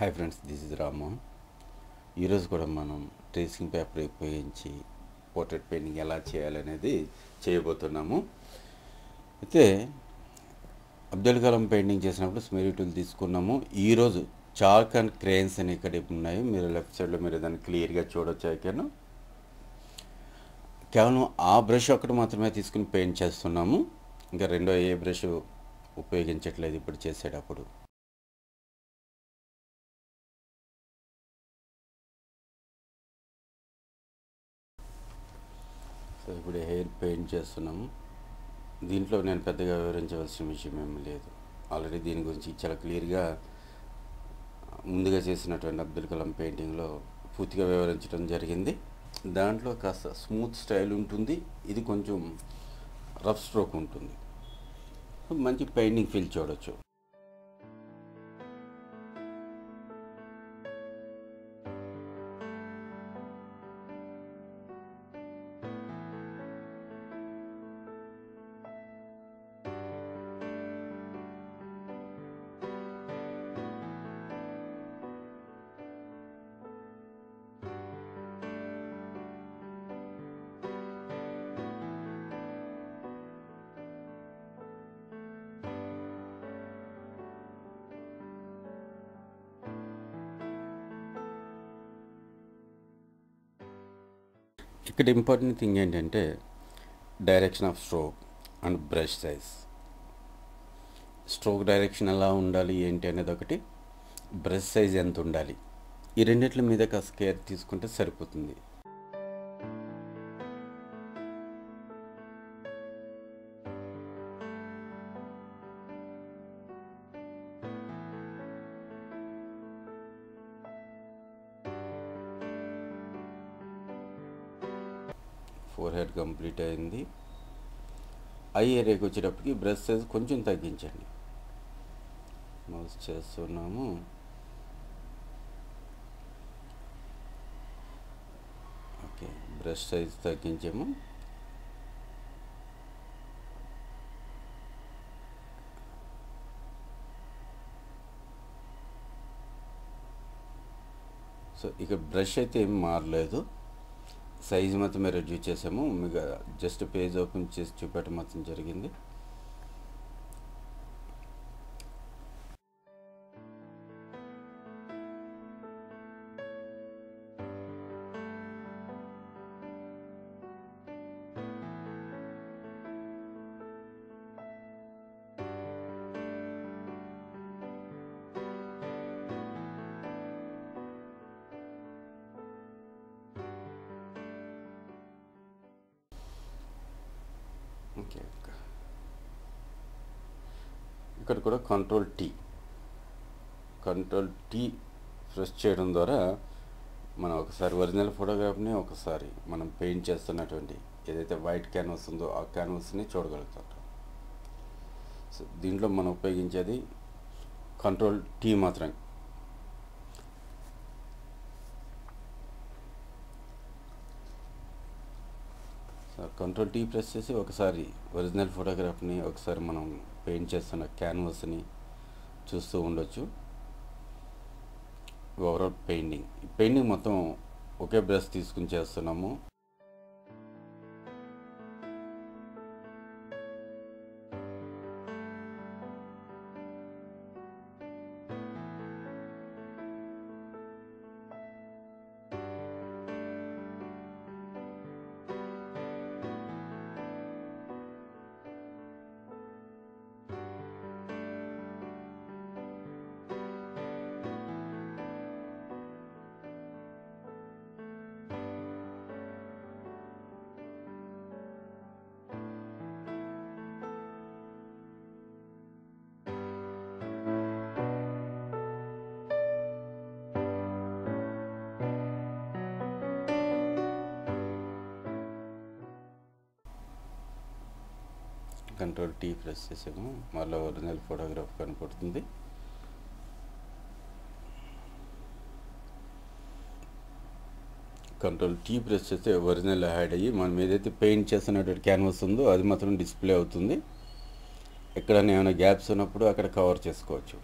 Hi friends this is Rammohan ఈరోజు కూడా మనం ట్రేసింగ్ పేపర్ ఉపయోగించి పోర్ట్రేట్ పెయింటింగ్ ఎలా చేయాలనేది చేయబోతున్నాము. అయితే అబ్దుల్ కలాం పెయింటింగ్ చేసినప్పుడు స్మెరీ టూల్ తీసుకున్నాము. ఈరోజు చాక్ అండ్ క్రేన్స్ అని ఇక్కడ ఉన్నాయి. మీరు లెఫ్ట్ సైడ్లో మీరు దాన్ని క్లియర్గా చూడొచ్చు ఐకాను కేవలం ఆ బ్రష్ ఒకటి మాత్రమే తీసుకుని పెయింట్ చేస్తున్నాము. ఇంకా రెండో ఏ బ్రష్ ఉపయోగించట్లేదు ఇప్పుడు చేసేటప్పుడు. సో ఇప్పుడు హెయిర్ పెయింట్ చేస్తున్నాము దీంట్లో నేను పెద్దగా వివరించవలసిన విషయం ఏమి లేదు. ఆల్రెడీ దీని గురించి చాలా క్లియర్గా ముందుగా చేసినటువంటి అబ్దుల్ కలాం పెయింటింగ్లో పూర్తిగా వివరించడం జరిగింది. దాంట్లో కాస్త స్మూత్ స్టైల్ ఉంటుంది. ఇది కొంచెం రఫ్ స్ట్రోక్ ఉంటుంది. మంచి పెయింటింగ్ ఫీల్ చూడవచ్చు ఇక్కడ ఇంపార్టెంట్ థింగ్ ఏంటంటే direction of stroke and brush size. Stroke direction ఎలా ఉండాలి ఏంటి అనేది ఒకటి బ్రష్ సైజ్ ఎంత ఉండాలి ఈ రెండిట్ల మీద కాస్త కేర్ తీసుకుంటే సరిపోతుంది. ఐ ఏరియాకి వచ్చేటప్పటికి బ్రష్ సైజ్ కొంచెం తగ్గించండి. మౌస్ చేస్తున్నాము. ఓకే బ్రష్ సైజ్ తగ్గించాము. సో ఇక బ్రష్ అయితే ఏం మారలేదు. సైజ్ మేము రిడ్యూ చేసాము. మీకు జస్ట్ పేజ్ ఓపెన్ చేసి చూపెట్టడం మాత్రం జరిగింది. ఓకే ఇక్కడ కూడా control T control T press చేయడం ద్వారా మనం ఒకసారి ఒరిజినల్ ఫోటోగ్రాఫ్ని ఒకసారి మనం పెయింట్ చేస్తున్నటువంటి ఏదైతే వైట్ క్యాన్వాస్ ఉందో ఆ క్యాన్వాస్ని చూడగలుగుతాం. సో దీంట్లో మనం ఉపయోగించేది కంట్రోల్ టీ మాత్రమే. కంట్రోల్ టీ ప్రెస్ చేసి ఒకసారి ఒరిజినల్ ఫోటోగ్రాఫ్ని ఒకసారి మనం పెయింట్ చేస్తున్న క్యాన్వాస్ని చూస్తూ ఉండొచ్చు. ఓవరాల్ పెయింటింగ్ పెయింటింగ్ మొత్తం ఒకే బ్రష్ తీసుకుని చేస్తున్నాము. కంట్రోల్ టీ ప్రెస్ చేసాము. మళ్ళీ ఒరిజినల్ ఫోటోగ్రాఫ్ కనపడుతుంది. కంట్రోల్ టీ ప్రెస్ చేస్తే ఒరిజినల్ యాడ్ అయ్యి మనం ఏదైతే పెయింట్ చేస్తున్నటువంటి క్యాన్వాస్ ఉందో అది మాత్రం డిస్ప్లే అవుతుంది. ఎక్కడైనా ఏమైనా గ్యాప్స్ ఉన్నప్పుడు అక్కడ కవర్ చేసుకోవచ్చు.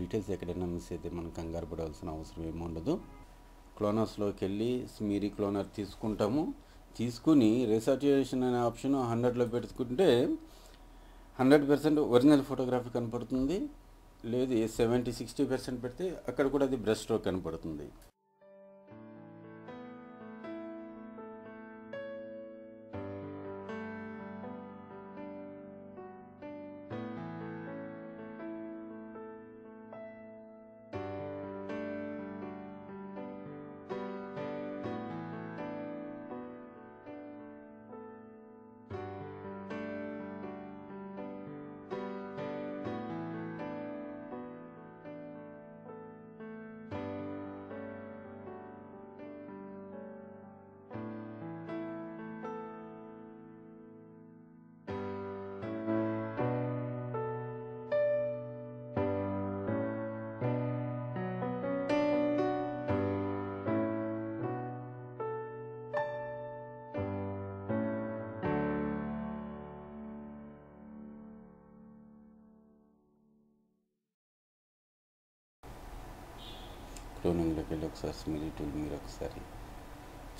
డీటెయిల్స్ ఎక్కడైనా మిస్ అయితే మనం కంగారు పడాల్సిన అవసరం ఏమి ఉండదు. క్లోనర్స్లోకి వెళ్ళి స్మీరీ క్లోనర్ తీసుకుంటాము. తీసుకుని రిసార్చుయేషన్ అనే ఆప్షన్ హండ్రెడ్లో పెట్టుకుంటే హండ్రెడ్ పర్సెంట్ ఒరిజినల్ ఫోటోగ్రఫీ కనపడుతుంది. లేదు సెవెంటీ సిక్స్టీ పర్సెంట్ పెడితే అక్కడ కూడా అది బ్రష్ స్ట్రోక్ కనపడుతుంది. క్లోనింగ్లోకి వెళ్ళి ఒకసారి స్మిలీ టూల్ మీరు ఒకసారి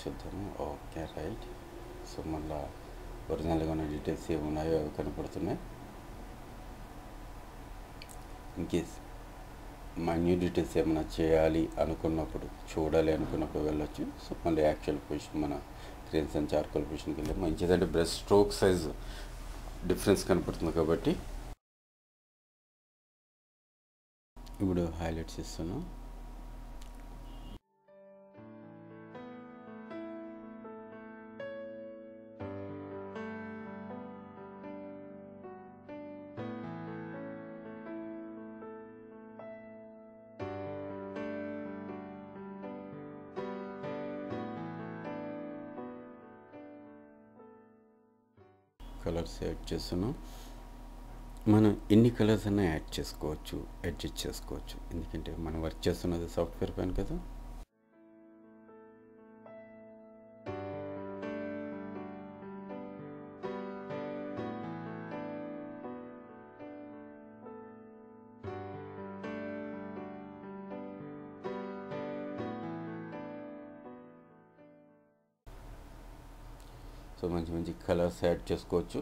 చూద్దాము. Okay right. సో మళ్ళా ఒరిజినల్గా ఉన్న డీటెయిల్స్ ఏమి ఉన్నాయో అవి కనపడుతున్నాయి. ఇంకేస్ న్యూ డీటెయిల్స్ ఏమైనా చేయాలి అనుకున్నప్పుడు చూడాలి అనుకున్నప్పుడు వెళ్ళొచ్చు. సో మళ్ళీ యాక్చువల్ పొజిషన్ మన క్రేన్స్ అండ్ చార్కోల్ పొజిషన్కి వెళ్ళి మంచిదంటే బ్రెస్ట్ స్ట్రోక్ సైజ్ డిఫరెన్స్ కనపడుతుంది కాబట్టి. ఇప్పుడు హైలైట్స్ ఇస్తున్నాం. కలర్స్ యాడ్ చేస్తున్నాం. మనం ఎన్ని కలర్స్ అయినా యాడ్ చేసుకోవచ్చు అడ్జస్ట్ చేసుకోవచ్చు. ఎందుకంటే మనం వర్క్ చేస్తున్నది సాఫ్ట్వేర్ పైన కదా. సో మంచి మంచి కలర్స్ యాడ్ చేసుకోవచ్చు.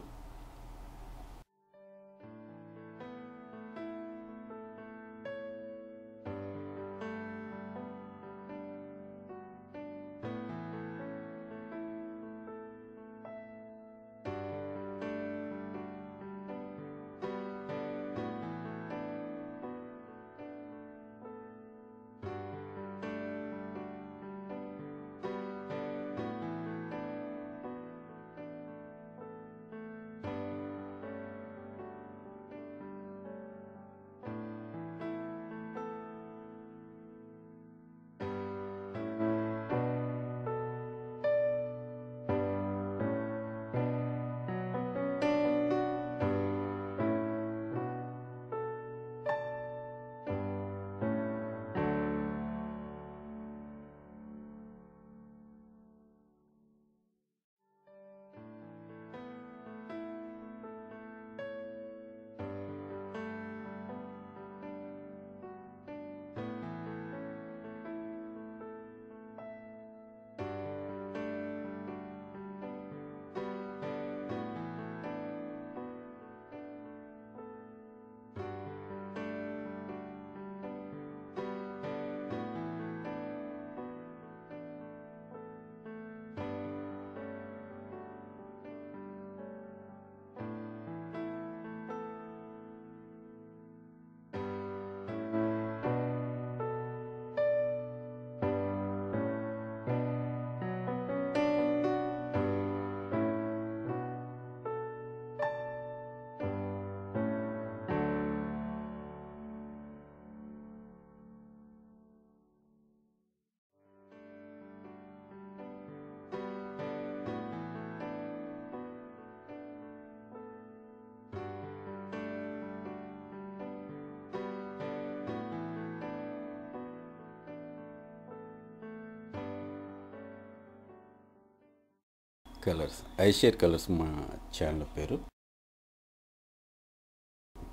కలర్స్ ఐషేర్ కలర్స్ మా ఛానల్ పేరు.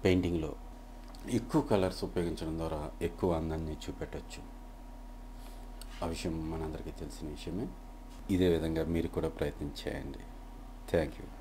పెయింటింగ్లో ఎక్కువ కలర్స్ ఉపయోగించడం ద్వారా ఎక్కువ అందాన్ని చూపెట్టచ్చు. ఆ విషయం మనందరికీ తెలిసిన విషయమే. ఇదే విధంగా మీరు కూడా ప్రయత్నం చేయండి. Thank you.